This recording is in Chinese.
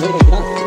你看。